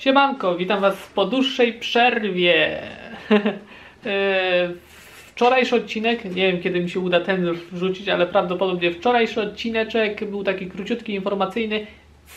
Siemanko, witam was po dłuższej przerwie. E, Wczorajszy odcinek, nie wiem kiedy mi się uda ten wrzucić, ale prawdopodobnie wczorajszy odcineczek był taki króciutki, informacyjny,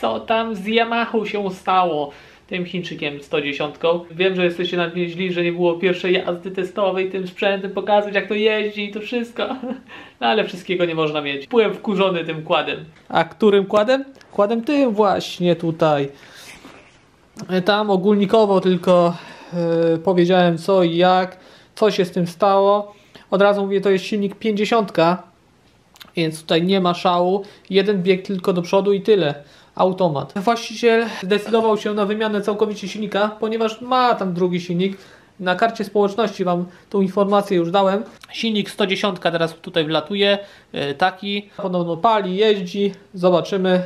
co tam z Yamaha się stało, tym Chińczykiem 110. Wiem, że jesteście na mnie źli, że nie było pierwszej jazdy testowej tym sprzętem, pokazać jak to jeździ i to wszystko, no ale wszystkiego nie można mieć. Byłem wkurzony tym kładem. A którym kładem? Kładem tym właśnie tutaj. Tam ogólnikowo tylko yy, powiedziałem co i jak, co się z tym stało. Od razu mówię, to jest silnik 50, więc tutaj nie ma szału. Jeden bieg tylko do przodu i tyle. Automat. Właściciel zdecydował się na wymianę całkowicie silnika, ponieważ ma tam drugi silnik. Na karcie społeczności Wam tą informację już dałem. Silnik 110 teraz tutaj wlatuje, yy, taki. Podobno pali, jeździ. Zobaczymy.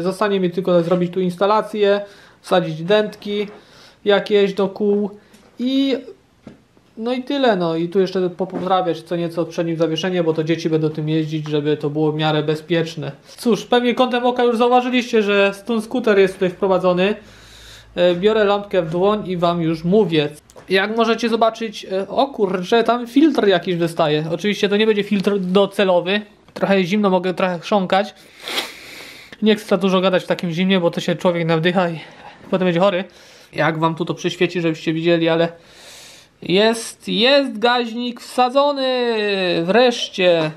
Zostanie mi tylko zrobić tu instalację wsadzić dętki jakieś do kół i no i tyle, no i tu jeszcze poprawiać co nieco przednim zawieszenie, bo to dzieci będą tym jeździć, żeby to było w miarę bezpieczne. Cóż, pewnie kątem oka już zauważyliście, że stun skuter jest tutaj wprowadzony. E, Biorę lampkę w dłoń i Wam już mówię. Jak możecie zobaczyć, e, o kurczę, tam filtr jakiś wystaje. Oczywiście to nie będzie filtr docelowy. Trochę zimno, mogę trochę chrząkać. Nie chcę za dużo gadać w takim zimnie, bo to się człowiek nawdycha i potem będzie chory. Jak wam tu to przyświeci, żebyście widzieli, ale jest, jest gaźnik wsadzony! Wreszcie!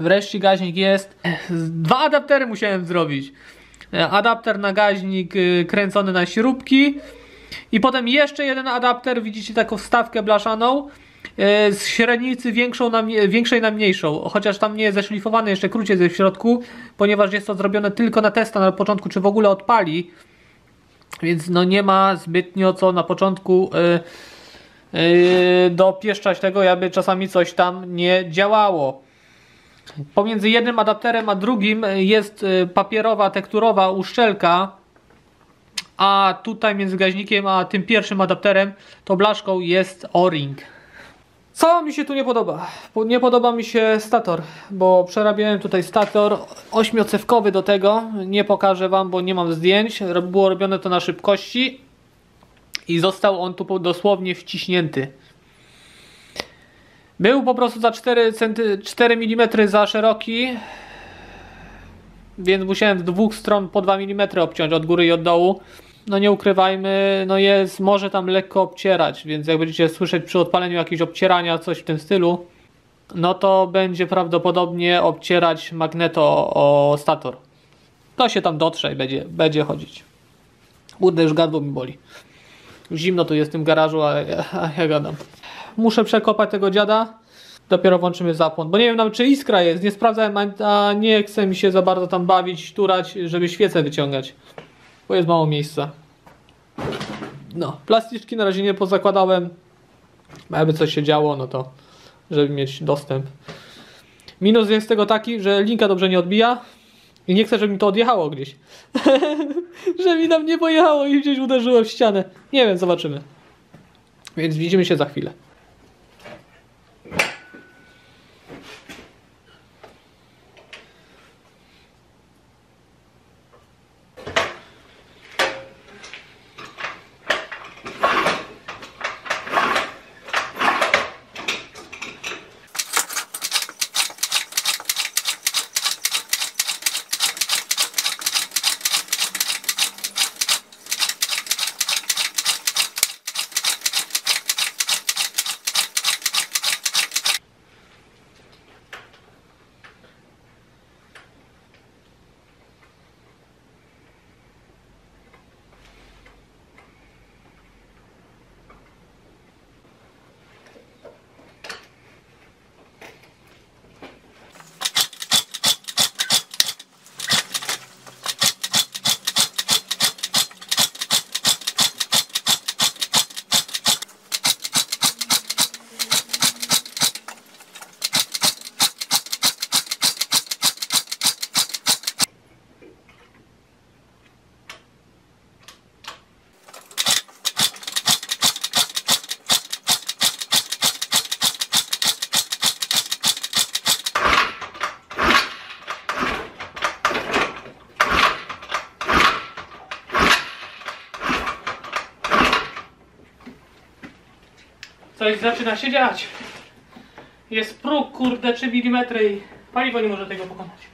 Wreszcie gaźnik jest. Dwa adaptery musiałem zrobić. Adapter na gaźnik y, kręcony na śrubki i potem jeszcze jeden adapter, widzicie taką wstawkę blaszaną y, z średnicy większą na, większej na mniejszą, chociaż tam nie jest zeszlifowany, jeszcze jest w środku, ponieważ jest to zrobione tylko na testa na początku, czy w ogóle odpali. Więc no nie ma zbytnio co na początku yy, yy, dopieszczać tego, jakby czasami coś tam nie działało. Pomiędzy jednym adapterem a drugim jest yy, papierowa, tekturowa uszczelka, a tutaj między gaźnikiem a tym pierwszym adapterem to blaszką jest o-ring. Co mi się tu nie podoba? Po- Nie podoba mi się stator, bo przerabiałem tutaj stator ośmiocewkowy do tego. Nie pokażę wam, bo nie mam zdjęć. Było robione to na szybkości i został on tu dosłownie wciśnięty. Był po prostu za 4, centy, 4 mm za szeroki, więc musiałem z dwóch stron po 2 mm obciąć od góry i od dołu. No nie ukrywajmy, no jest, może tam lekko obcierać, więc jak będziecie słyszeć przy odpaleniu jakieś obcierania, coś w tym stylu, no to będzie prawdopodobnie obcierać magneto o stator. To się tam dotrze i będzie, będzie chodzić. Kurde, już gardło mi boli. Zimno tu jest w tym garażu, a, a ja gadam. Muszę przekopać tego dziada. Dopiero włączymy zapłon, bo nie wiem nawet czy iskra jest, nie sprawdzałem, a- nie chce mi się za bardzo tam bawić, szturać, żeby świecę wyciągać, bo jest mało miejsca. No, plastyczki na razie nie pozakładałem, jakby coś się działo, no to żeby mieć dostęp. Minus jest tego taki, że linka dobrze nie odbija i nie chcę, żeby mi to odjechało gdzieś. że mi tam nie pojechało i gdzieś uderzyło w ścianę. Nie wiem, zobaczymy. Więc widzimy się za chwilę. Coś zaczyna się dziać. Jest próg, kurde, 3 mm i paliwo nie może tego pokonać.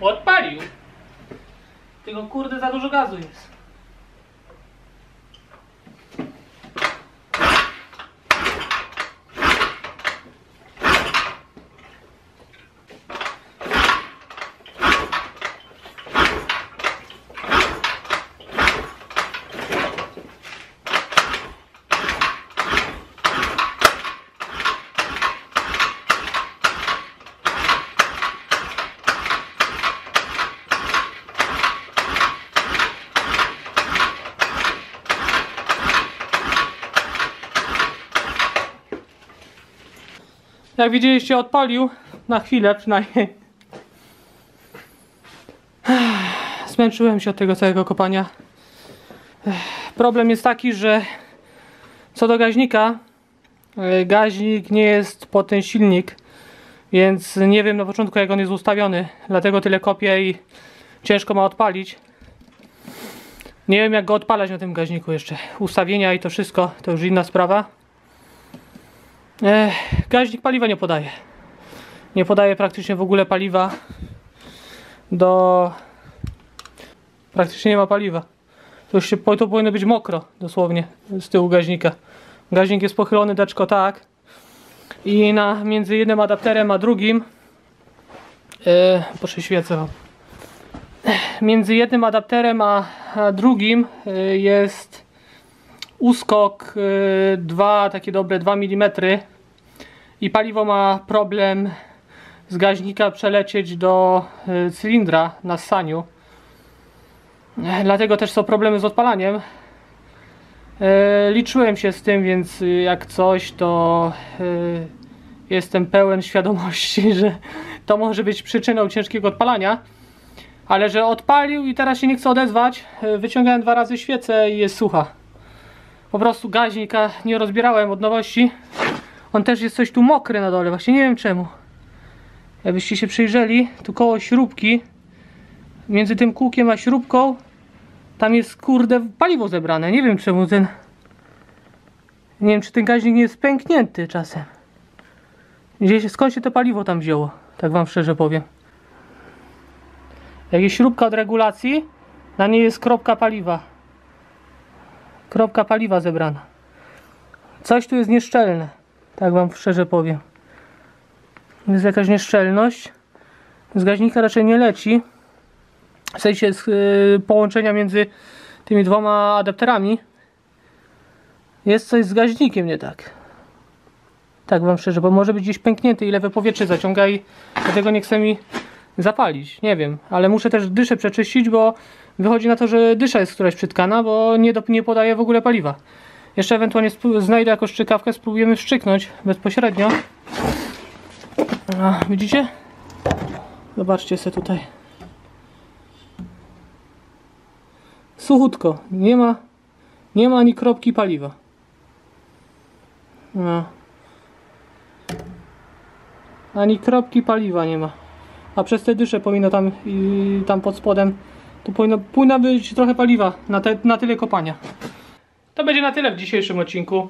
Odpalił. Tylko kurde za dużo Jak widzieliście, odpalił na chwilę przynajmniej. Zmęczyłem się od tego całego kopania. Problem jest taki, że co do gaźnika, e, gaźnik nie jest pod ten silnik, więc nie wiem na początku jak on jest ustawiony, dlatego tyle kopię i ciężko ma odpalić. Nie wiem jak go odpalać na tym gaźniku jeszcze. Ustawienia i to wszystko to już inna sprawa. Gaźnik paliwa nie podaje. Nie podaje praktycznie w ogóle paliwa do... Praktycznie nie ma paliwa. To już się, to powinno być mokro, dosłownie, z tyłu gaźnika. Gaźnik jest pochylony deczko tak i na, między jednym adapterem a drugim e, proszę świecę wam. Między jednym adapterem a, a drugim e, jest uskok y, 2, takie dobre 2 mm i paliwo ma problem z gaźnika przelecieć do y, cylindra na ssaniu. E, Dlatego też są problemy z odpalaniem. E, Liczyłem się z tym, więc jak coś, to jestem pełen świadomości, że to może być przyczyną ciężkiego odpalania. Ale że odpalił i teraz się nie chce odezwać, wyciągałem dwa razy świecę i jest sucha po prostu gaźnika nie rozbierałem od nowości. On też jest coś tu mokry na dole, właśnie nie wiem czemu. Jakbyście się przyjrzeli, tu koło śrubki, między tym kółkiem a śrubką, tam jest kurde paliwo zebrane. Nie wiem czemu ten... Nie wiem czy ten gaźnik nie jest pęknięty czasem. Gdzieś, skąd się to paliwo tam wzięło? Tak wam szczerze powiem. Jak jest śrubka od regulacji, na niej jest kropka paliwa kropka paliwa zebrana. Coś tu jest nieszczelne. Tak wam szczerze powiem. Jest jakaś nieszczelność. Z gaźnika raczej nie leci. W sensie z, yy, połączenia między tymi dwoma adapterami. Jest coś z gaźnikiem nie tak. Tak wam szczerze, bo może być gdzieś pęknięty i lewe powietrze zaciąga i dlatego nie chce mi zapalić. Nie wiem, ale muszę też dyszę przeczyścić, bo wychodzi na to, że dysza jest któraś przytkana, bo nie, do, nie podaje w ogóle paliwa. Jeszcze ewentualnie znajdę jakąś szczykawkę, spróbujemy wszczyknąć bezpośrednio. A, widzicie? Zobaczcie sobie tutaj. Suchutko. Nie ma, nie ma ani kropki paliwa. No. Ani kropki paliwa nie ma. A przez te dysze powinno tam, i tam pod spodem, to powinno, powinno być trochę paliwa na, te, na tyle kopania. To będzie na tyle w dzisiejszym odcinku.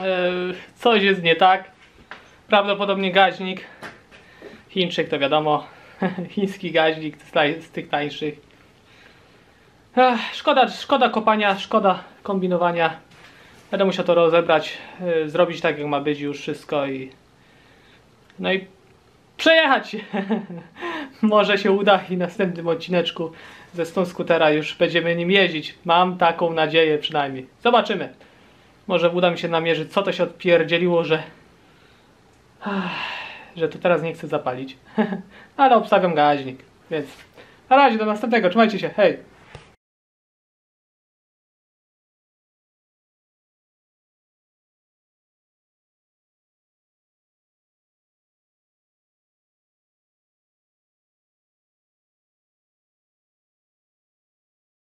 Eee, coś jest nie tak. Prawdopodobnie gaźnik. Chińczyk to wiadomo. Chiński gaźnik z, tych tańszych. Szkoda, szkoda kopania, szkoda kombinowania. Będę musiał to rozebrać, yy, zrobić tak jak ma być już wszystko i no i przejechać. Może się uda i w następnym odcineczku ze Stone Scootera już będziemy nim jeździć. Mam taką nadzieję przynajmniej. Zobaczymy. Może uda mi się namierzyć, co to się odpierdzieliło, że że to teraz nie chcę zapalić. Ale obstawiam gaźnik, więc na razie do następnego. Trzymajcie się, hej!